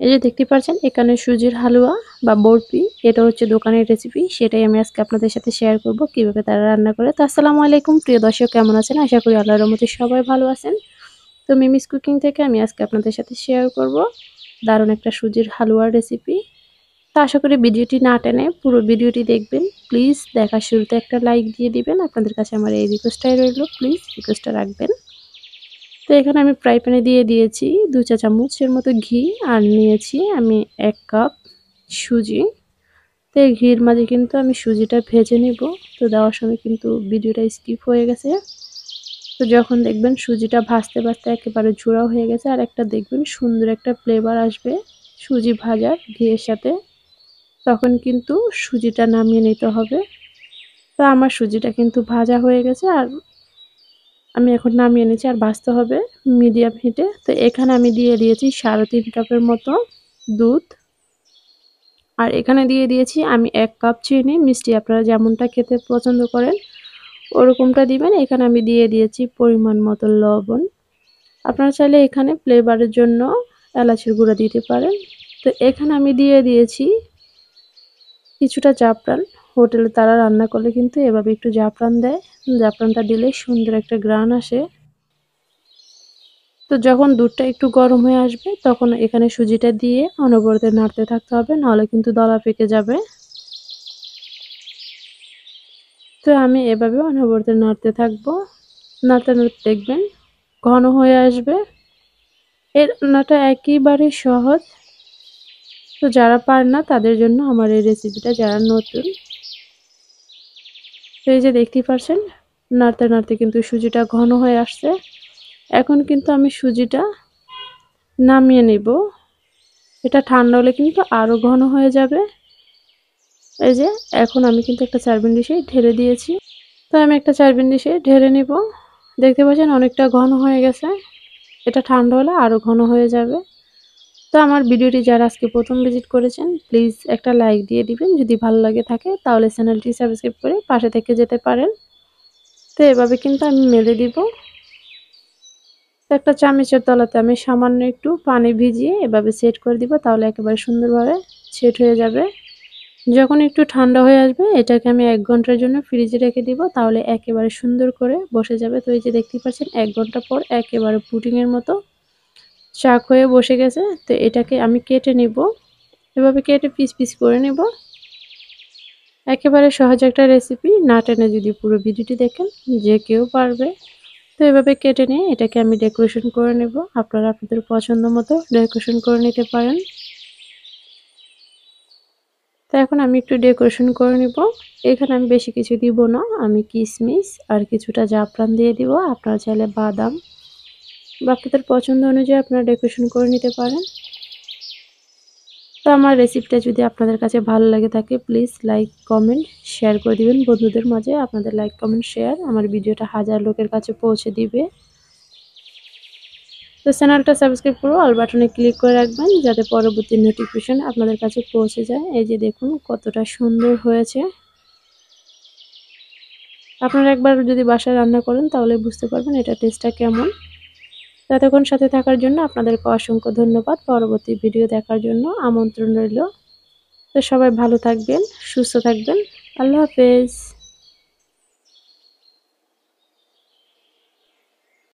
এই যে দেখতে পাচ্ছেন, এখানে সুজির হালুয়া বা বরফি, এটা হচ্ছে দোকানের রেসিপি সেটাই আমি আজকে আপনাদের সাথে শেয়ার করব কীভাবে তারা রান্না করে। তো আসসালামু আলাইকুম, প্রিয় দর্শক, কেমন আছেন? আশা করি আল্লাহর রহমতে সবাই ভালো আছেন। তো মিমিস কুকিং থেকে আমি আজকে আপনাদের সাথে শেয়ার করব দারুণ একটা সুজির হালুয়ার রেসিপি তো আশা করি ভিডিওটি না টেনে পুরো ভিডিওটি দেখবেন। প্লিজ, দেখার শুরুতে একটা লাইক দিয়ে দিবেন। আপনাদের কাছে আমার এই রিকোয়েস্টটাই রইল। প্লিজ রিকোয়েস্টটা রাখবেন। তো এখানে আমি ফ্রাই প্যানে দিয়ে দিয়েছি দু চা চামচের মতো ঘি আর নিয়েছি আমি এক কাপ সুজি। তো এই ঘির মাঝে কিন্তু আমি সুজিটা ভেজে নিব। তো দেওয়ার সময় কিন্তু ভিডিওটা স্কিপ হয়ে গেছে। তো যখন দেখবেন সুজিটা ভাজতে ভাজতে একেবারে ঝুড়া হয়ে গেছে আর একটা দেখবেন সুন্দর একটা ফ্লেভার আসবে সুজি ভাজার ঘিয়ের সাথে। তখন কিন্তু সুজিটা নামিয়ে নিতে হবে। তো আমার সুজিটা কিন্তু ভাজা হয়ে গেছে আর আমি এখন নামিয়ে নিয়েছি আর ভাজতে হবে মিডিয়াম হিটে। তো এখানে আমি দিয়ে দিয়েছি সাড়ে তিন কাপের মতো দুধ। আর এখানে দিয়ে দিয়েছি আমি এক কাপ চিনি। মিষ্টি আপনারা যেমনটা খেতে পছন্দ করেন ওরকমটা দিবেন। এখানে আমি দিয়ে দিয়েছি পরিমাণ মতো লবণ। আপনারা চাইলে এখানে ফ্লেভারের জন্য এলাচের গুঁড়া দিতে পারেন। তো এখানে আমি দিয়ে দিয়েছি কিছুটা জাফরান। হোটেলে তারা রান্না করলে কিন্তু এভাবে একটু জাফরান দেয়। জাফরানটা দিলে সুন্দর একটা গ্রান আসে। তো যখন দুধটা একটু গরম হয়ে আসবে, তখন এখানে সুজিটা দিয়ে অনবরতে নাড়তে থাকতে হবে, নাহলে কিন্তু দলা পেকে যাবে। তো আমি এভাবে অনবরতে নাড়তে থাকব। নাড়তে নাড়তে দেখবেন ঘন হয়ে আসবে। এর রান্নাটা একেবারে সহজ। তো যারা পার না, তাদের জন্য আমার এই রেসিপিটা যারা নতুন এই যে দেখতেই পারছেন, নাড়তে নাড়তে কিন্তু সুজিটা ঘন হয়ে আসছে। এখন কিন্তু আমি সুজিটা নামিয়ে নিব। এটা ঠান্ডা হলে কিন্তু আরও ঘন হয়ে যাবে। এই যে, এখন আমি কিন্তু একটা চারবিন ডিশে ঢেলে দিয়েছি। তো আমি একটা চারবিন ডিশে ঢেলে নিব। দেখতে পাচ্ছেন অনেকটা ঘন হয়ে গেছে। এটা ঠান্ডা হলে আরও ঘন হয়ে যাবে। তো আমার ভিডিওটি যারা আজকে প্রথম ভিজিট করেছেন প্লিজ একটা লাইক দিয়ে দিবেন। যদি ভালো লাগে থাকে, তাহলে চ্যানেলটি সাবস্ক্রাইব করে পাশে থেকে যেতে পারেন। তো এভাবে কিন্তু আমি মেলে দিব। একটা চামচের তলাতে আমি সামান্য একটু পানি ভিজিয়ে এভাবে সেট করে দিব, তাহলে একেবারে সুন্দরভাবে সেট হয়ে যাবে। যখন একটু ঠান্ডা হয়ে আসবে, এটাকে আমি এক ঘণ্টার জন্য ফ্রিজে রেখে দিব, তাহলে একেবারে সুন্দর করে বসে যাবে। তো এই যে দেখতেই পাচ্ছেন, এক ঘণ্টা পর একেবারে পুটিংয়ের মতো চাক হয়ে বসে গেছে, তো এটাকে আমি কেটে নিব। এভাবে কেটে পিস পিস করে নেব। একেবারে সহজ একটা রেসিপি না টেনে যদি পুরো ভিডিওটি দেখেন, যে কেউ পারবে। তো এভাবে কেটে নিয়ে এটাকে আমি ডেকোরেশন করে নেব। আপনারা আপনাদের পছন্দ মতো ডেকোরেশন করে নিতে পারেন। তো এখন আমি একটু ডেকোরেশন করে নিব। এখানে আমি বেশি কিছু দিব না, আমি কিশমিশ আর কিছুটা জাফরান দিয়ে দিব। আপনারা চাইলে বাদাম বা আপনাদের পছন্দ অনুযায়ী আপনারা ডেকোরেশন করে নিতে পারেন। তো আমার রেসিপিটা যদি আপনাদের কাছে ভালো লাগে থাকে প্লিজ লাইক কমেন্ট শেয়ার করে দিবেন। বন্ধুদের মাঝে আপনাদের লাইক কমেন্ট শেয়ার আমার ভিডিওটা হাজার লোকের কাছে পৌঁছে দিবে। তো চ্যানেলটা সাবস্ক্রাইব করো অল বাটনে ক্লিক করে রাখবেন, যাতে পরবর্তী নোটিফিকেশন আপনাদের কাছে পৌঁছে যায়। এই যে দেখুন কতটা সুন্দর হয়েছে। আপনারা একবার যদি বাসায় রান্না করেন তাহলে বুঝতে পারবেন এটা টেস্টটা কেমন। ততক্ষণ সাথে থাকার জন্য আপনাদেরকে অসংখ্য ধন্যবাদ। পরবর্তী ভিডিও দেখার জন্য আমন্ত্রণ রইল। তো সবাই ভালো থাকবেন, সুস্থ থাকবেন। আল্লাহ হাফেজ।